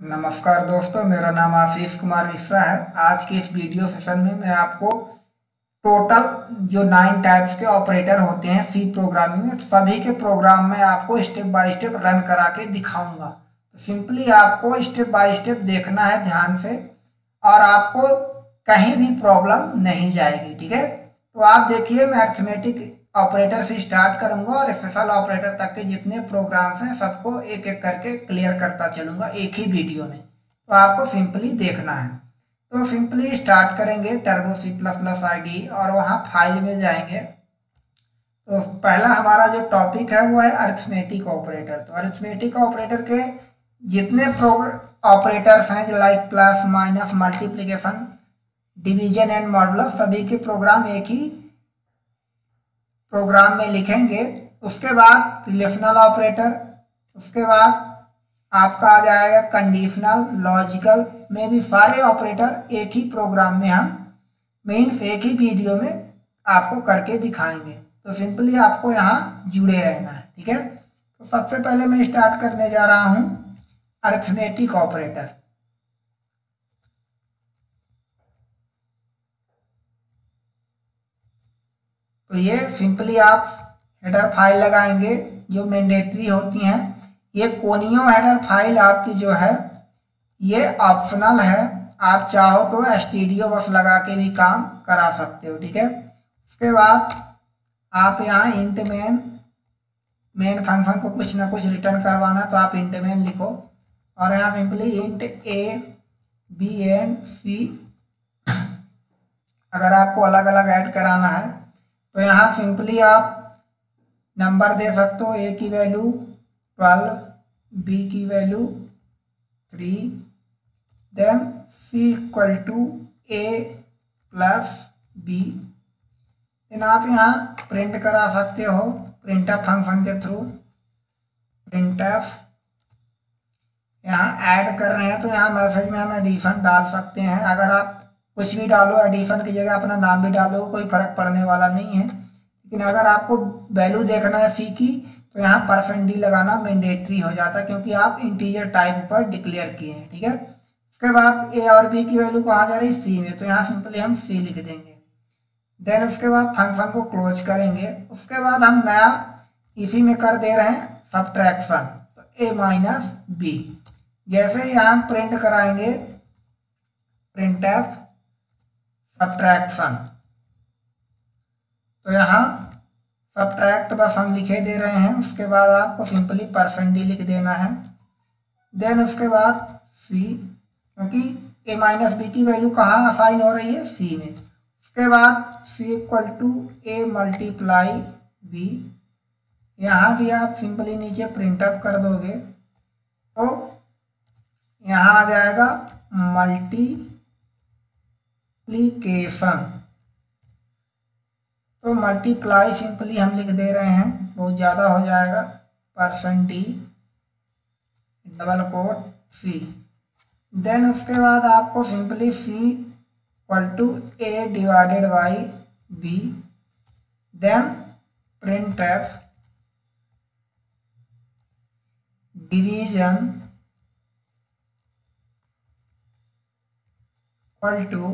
नमस्कार दोस्तों, मेरा नाम आशीष कुमार मिश्रा है। आज के इस वीडियो सेशन में मैं आपको टोटल जो नाइन टाइप्स के ऑपरेटर होते हैं, सी प्रोग्रामिंग में, सभी के प्रोग्राम में आपको स्टेप बाय स्टेप रन करा के दिखाऊँगा। तो सिंपली आपको स्टेप बाय स्टेप देखना है ध्यान से, और आपको कहीं भी प्रॉब्लम नहीं जाएगी, ठीक है? तो आप देखिए मैं अर्थमेटिक ऑपरेटर से स्टार्ट करूँगा और स्पेशल ऑपरेटर तक के जितने प्रोग्राम्स हैं, सबको एक एक करके क्लियर करता चलूँगा एक ही वीडियो में। तो आपको सिंपली देखना है। तो सिंपली स्टार्ट करेंगे Turbo C plus plus ID और वहाँ फ़ाइल में जाएँगे। तो पहला हमारा जो टॉपिक है, वो है अर्थमेटिक ऑपरेटर। तो अर्थमेटिक ऑपरेटर के जितने ऑपरेटर्स हैं like plus, minus, multiplication, division and model सभी के प्रोग्राम एक ही प्रोग्राम में लिखेंगे, उसके बाद रिलेशनल ऑपरेटर उसके बाद आपका आ जाएगा कंडीशनल लॉजिकल में भी सारे ऑपरेटर एक ही प्रोग्राम में हम मीन्स एक ही वीडियो में आपको करके दिखाएँगे। तो सिंपली आपको यहाँ जुड़े रहना है, ठीक है? तो सबसे पहले मैं स्टार्ट करने जा रहा हूँ अर्थमेटिक ऑपरेटर तो ये सिंपली आप हेडर फ़ाइल लगाएँगे, जो मैंडेटरी होती हैं, ये कोनियो हेडर फ़ाइल आपकी जो है, ये ऑप्शनल है। आप चाहो तो एस बस लगा के भी काम करा सकते हो, ठीक है? उसके बाद आप यहाँ इंट मेन मेन फ़ंक्शन को कुछ ना कुछ रिटर्न करवाना तो आप इंट मेन लिखो। और यहाँ simply int A B and C अगर आपको अलग अलग ऐड कराना है तो यहाँ सिंपली आप नंबर दे सकते हो ए की वैल्यू ट्वेल्व बी की value three then C equal to A plus B then आप यहाँ प्रिंट करा सकते हो प्रिंट एफ़ फ़ंक्शन के थ्रू प्रिंट एफ़ यहाँ ऐड कर रहे हैं तो यहाँ मैसेज में हम एडिशन डाल सकते हैं। अगर आप कुछ भी डालो एडिशन की जगह अपना नाम भी डालो, कोई फ़र्क पड़ने वाला नहीं है। लेकिन अगर आपको वैल्यू देखना है सी की तो यहाँ परसेंट डी लगाना मैंडेटरी हो जाता है, क्योंकि आप इंटीजर टाइप पर डिक्लेयर किए हैं, ठीक है? उसके बाद ए और बी की वैल्यू कहाँ जा रही है? सी में। तो यहाँ सिंपली हम सी लिख देंगे। देन उसके बाद फ़ंक्शन को क्लोज करेंगे। उसके बाद हम नया इसी में कर दे रहे हैं सब्ट्रैक्शन तो ए माइनस बी जैसे यहाँ प्रिंट कराएँगे प्रिंट एफ़ सब्ट्रैक्शन तो यहाँ सब्ट्रैक्ट बस हम लिखे दे रहे हैं, उसके बाद आपको सिंपली परसेंट डी लिख देना है। देन उसके बाद सी क्योंकि ए माइनस बी की वैल्यू कहाँ असाइन हो रही है? सी में। उसके बाद C equal to A multiply B यहाँ भी आप सिंपली नीचे प्रिंट अप कर दोगे तो यहाँ आ जाएगा मल्टी मल्टीप्लीकेशन तो मल्टीप्लाई सिंपली हम लिख दे रहे हैं, बहुत ज़्यादा हो जाएगा percent D double quote C then उसके बाद आपको simply C equal to A divided by B then printf division equal to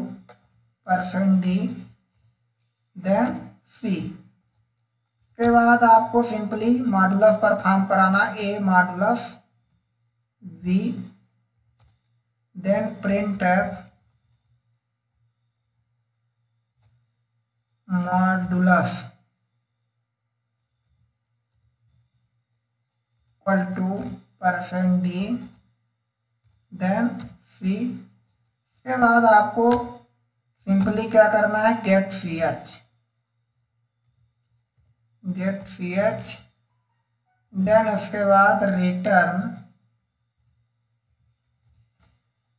percent D then C के बाद आपको सिंपली मॉडुलस परफॉर्म कराना A modulus B then printf modulus equal to percent D then C के बाद आपको simply क्या करना है? Get C H get C H then उसके बाद रिटर्न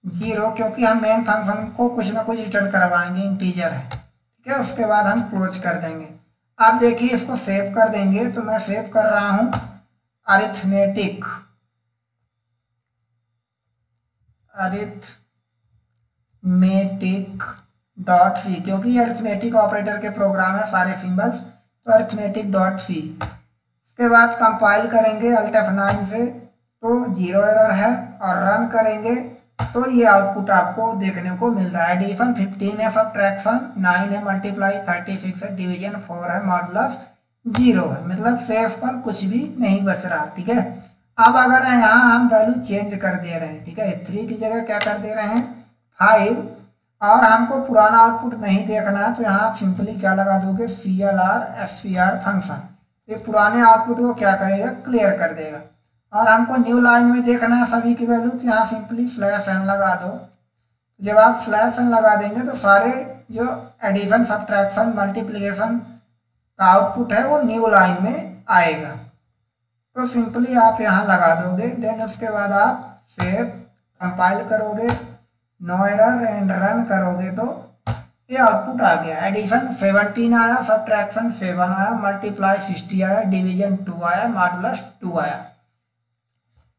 ज़ीरो क्योंकि हम मेन फ़ंक्शन को कुछ ना कुछ रिटर्न करवाएँगे इंटीजर है। ठीक है? उसके बाद हम क्लोज कर देंगे। आप देखिए, इसको सेव कर देंगे तो मैं सेव कर रहा हूँ अरिथमेटिक अरिथमेटिक डॉट सी क्योंकि ये अर्थमेटिक ऑपरेटर के प्रोग्राम है, सारे सिंबल्स तो अर्थमेटिक डॉट सी उसके बाद कंपाइल करेंगे अल्ट नाइन से तो ज़ीरो एरर है, और रन करेंगे तो ये आउटपुट आपको देखने को मिल रहा है। एडिशन फिफ्टीन है सब्ट्रैक्शन नाइन है मल्टीप्लाई थर्टी सिक्स है डिवीज़न फोर है मॉडुलस ज़ीरो है। मतलब सेफ़ पर कुछ भी नहीं बच रहा, ठीक है? अब अगर यहाँ हम वैल्यू चेंज कर दे रहे हैं, ठीक है? थ्री की जगह क्या कर दे रहे हैं? फाइव और हमको पुराना आउटपुट नहीं देखना है तो यहाँ आप सिंपली क्या लगा दोगे? C L R F C R function ये पुराने आउटपुट को क्या करेगा? क्लियर कर देगा। और हमको न्यू लाइन में देखना है सभी की वैल्यू तो यहाँ सिंपली स्लैश एन लगा दो। जब आप स्लैश एन लगा देंगे तो सारे जो एडिशन सब्ट्रैक्शन मल्टीप्लीकेशन का आउटपुट है, वो न्यू लाइन में आएगा। तो सिंपली आप यहाँ लगा दोगे देन उसके बाद आप सेव कंपाइल करोगे। नो एरर एंड रन करोगे तो ये आउटपुट आ गया। एडिशन सेवनटीन आया सब्ट्रैक्शन सेवन आया मल्टीप्लाई सिक्सटी आया डिवीज़न टू आया मॉडुलस टू आया।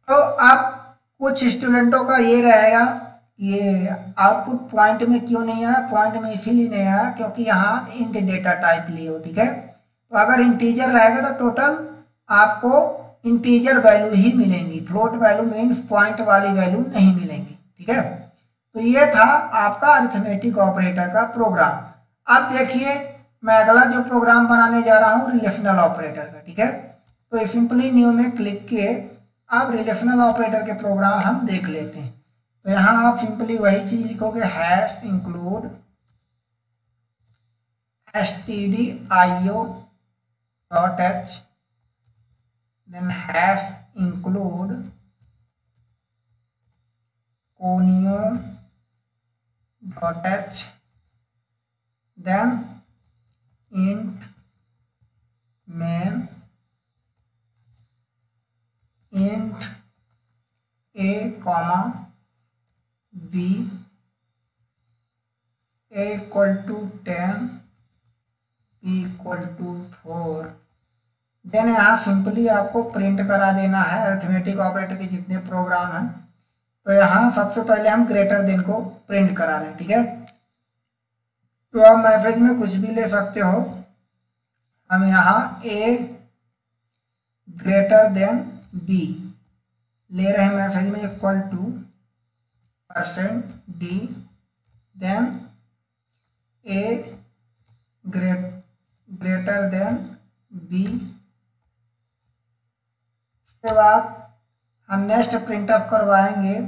तो आप कुछ स्टूडेंटों का ये रहेगा, ये आउटपुट पॉइंट में क्यों नहीं आया? पॉइंट में इसीलिए नहीं आया, क्योंकि यहाँ इंट डेटा टाइप लिए हो, ठीक है? तो अगर इंटीजर रहेगा तो टोटल आपको इंटीजर वैल्यू ही मिलेंगी। फ्लोट वैल्यू मीन्स पॉइंट वाली वैल्यू नहीं मिलेंगी, ठीक है? तो ये था आपका अरिथमेटिक ऑपरेटर का प्रोग्राम अब देखिए, मैं अगला जो प्रोग्राम बनाने जा रहा हूँ रिलेशनल ऑपरेटर का, ठीक है? तो सिंपली न्यू में क्लिक किए, अब रिलेशनल ऑपरेटर के प्रोग्राम हम देख लेते हैं। तो यहाँ आप सिंपली वही चीज़ लिखोगे hash include S T D I O dot H then hash include conio dot h then int main int a comma b a equal to 10 b equal to 4 then यहाँ सिंपली आपको print करा देना है arithmetic operator के जितने programme हैं तो यहाँ सबसे पहले हम ग्रेटर देन को प्रिंट करा रहे हैं, ठीक है? तो आप मैसेज में कुछ भी ले सकते हो। हम यहाँ ए ग्रेटर देन बी ले रहे हैं मैसेज में equal to percent D then A great greater than B उसके बाद हम नेक्स्ट प्रिंट अप करवाएँगे।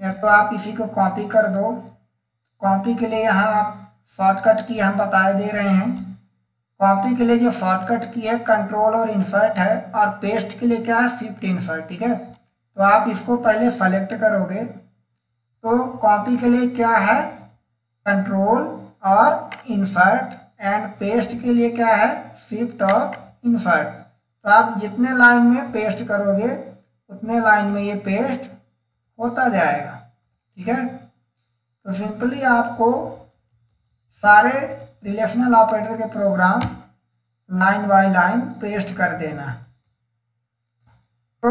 या तो आप इसी को कॉपी कर दो। कॉपी के लिए यहाँ आप शॉर्टकट की हम बताए दे रहे हैं। कॉपी के लिए जो शॉर्टकट की है कंट्रोल और इंसर्ट है, और पेस्ट के लिए क्या है शिफ्ट इंसर्ट ठीक है? तो आप इसको पहले सेलेक्ट करोगे। तो कॉपी के लिए क्या है? कंट्रोल और इंसर्ट एंड पेस्ट के लिए क्या है? शिफ्ट और इंसर्ट तो आप जितने लाइन में पेस्ट करोगे, उतने लाइन में ये पेस्ट होता जाएगा। ठीक है? तो सिंपली आपको सारे रिलेशनल ऑपरेटर के program line by line paste कर देना तो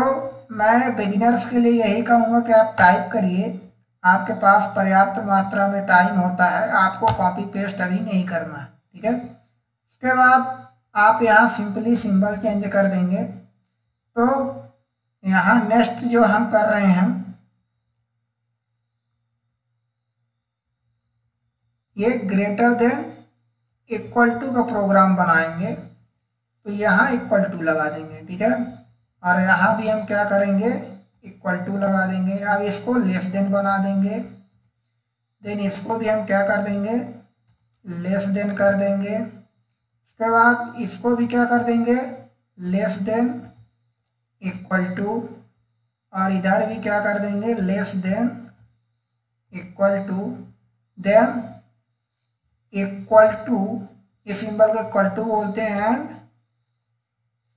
मैं बिगिनर्स के लिए यही कहूँगा कि आप टाइप करिए। आपके पास पर्याप्त मात्रा में टाइम होता है। आपको कॉपी पेस्ट अभी नहीं करना ठीक है? उसके बाद आप यहाँ सिंपली सिंबल चेंज कर देंगे। तो यहाँ नेक्स्ट जो हम कर रहे हैं ये ग्रेटर देन इक्वल टू का प्रोग्राम बनाएँगे तो यहाँ इक्वल टू लगा देंगे, ठीक है? और यहाँ भी हम क्या करेंगे? इक्वल टू लगा देंगे। अब इसको लेस देन बना देंगे। देन इसको भी हम क्या कर देंगे? लेस देन कर देंगे। उसके बाद इसको भी क्या कर देंगे? लेस देन इक्वल टू और इधर भी क्या कर देंगे? Less than equal to then equal to ये सिंबल को इक्वल टू बोलते हैं एंड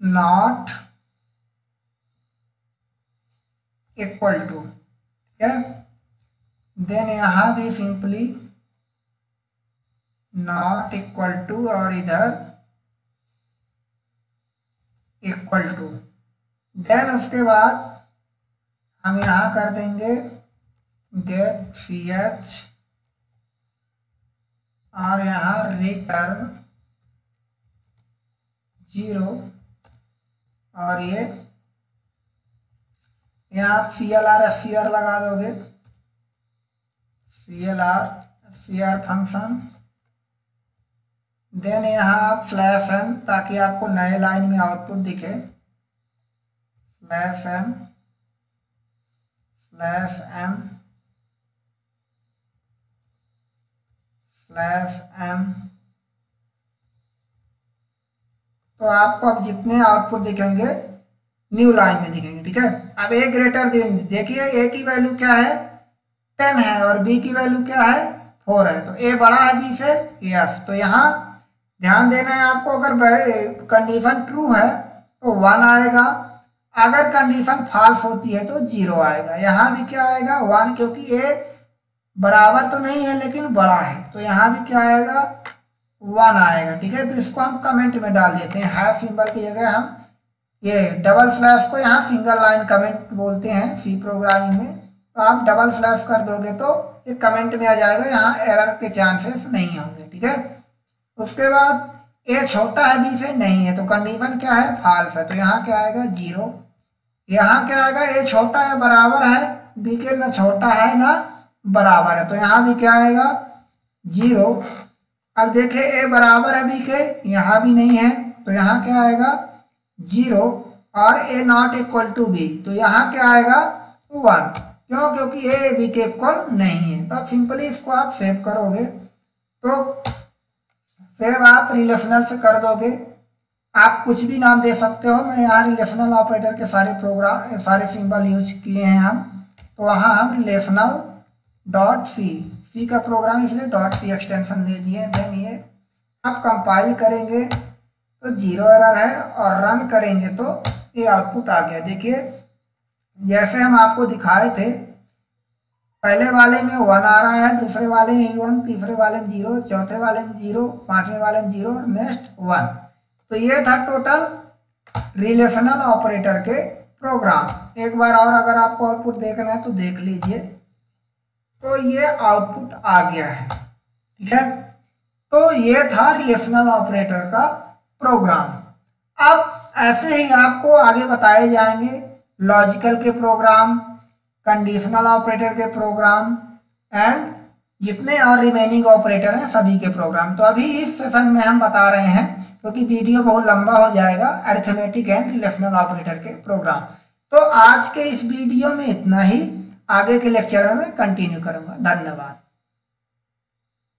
नॉट इक्वल टू ठीक है? देन यहाँ भी सिंपली नॉट इक्वल टू और इधर इक्वल टू देन उसके बाद हम यहाँ कर देंगे गेट सी एच और यहाँ रिटर्न ज़ीरो और ये यहाँ आप C L R S C R लगा दोगे। C L R C R function then यहाँ आप स्लैश एन ताकि आपको नए लाइन में आउटपुट दिखे। Slash N slash M slash M तो आपको अब जितने आउटपुट दिखेंगे न्यू लाइन में दिखेंगे, ठीक है? अब ए ग्रेटर देन, देखिए ए की वैल्यू क्या है? टेन है और बी की वैल्यू क्या है? फोर है। तो ए बड़ा है बी से यस तो यहाँ ध्यान देना है आपको, अगर कंडीशन ट्रू है तो वन आएगा। अगर कंडीशन फॉल्स होती है तो ज़ीरो आएगा। यहाँ भी क्या आएगा? वन क्योंकि ए बराबर तो नहीं है, लेकिन बड़ा है। तो यहाँ भी क्या आएगा? वन आएगा, ठीक है? तो इसको हम कमेंट में डाल देते हैं। हैश सिंबल की जगह हम ये डबल फ्लैश को यहाँ सिंगल लाइन कमेंट बोलते हैं सी प्रोग्रामिंग में। तो आप डबल फ्लैश कर दोगे तो ये कमेंट में आ जाएगा, यहाँ एरर के चांसेस नहीं होंगे, ठीक है? उसके बाद ए छोटा है बी से नहीं है तो कंडीशन क्या है? फॉल्स है। तो यहाँ क्या आएगा? ज़ीरो यहाँ क्या आएगा? ए छोटा है, बराबर है। बी के ना छोटा है, ना बराबर है। तो यहाँ भी क्या आएगा? ज़ीरो। अब देखे, ए बराबर है बी के, यहाँ भी नहीं है। तो यहाँ क्या आएगा? ज़ीरो। और A not equal to B. तो यहाँ क्या आएगा? वन। क्यों? क्योंकि ए, बी के इक्वल नहीं है। तो आप सिंपली इसको आप सेव करोगे। तो सेव आप रिलेशनल से कर दोगे। आप कुछ भी नाम दे सकते हो। मैं यहाँ रिलेशनल ऑपरेटर के सारे प्रोग्राम, सारे सिंबल यूज़ किए हैं हम। तो वहाँ हम रिलेशनल डॉट सी सी का प्रोग्राम इसलिए डॉट सी एक्सटेंशन दे दिए देन ये आप कंपाइल करेंगे तो ज़ीरो एरर है, और रन करेंगे तो ये आउटपुट आ गया। देखिए, जैसे हम आपको दिखाए थे, पहले वाले में वन आ रहा है, दूसरे वाले में वन तीसरे वाले में ज़ीरो चौथे वाले में ज़ीरो पाँचवें वाले में ज़ीरो नेक्स्ट वन तो ये था टोटल रिलेशनल ऑपरेटर के प्रोग्राम एक बार और अगर आपको आउटपुट देखना है तो देख लीजिए। तो ये आउटपुट आ गया है, ठीक है? तो ये था रिलेशनल ऑपरेटर का प्रोग्राम अब ऐसे ही आपको आगे बताए जाएँगे लॉजिकल के प्रोग्राम कंडीशनल ऑपरेटर के प्रोग्राम एंड जितने और रिमेनिंग ऑपरेटर हैं सभी के प्रोग्राम तो अभी इस सेशन में हम बता रहे हैं, क्योंकि वीडियो बहुत लंबा हो जाएगा अरिथमेटिक एंड रिलेशनल ऑपरेटर के प्रोग्राम तो आज के इस वीडियो में इतना ही। आगे के लेक्चर में कंटिन्यू करूँगा। धन्यवाद।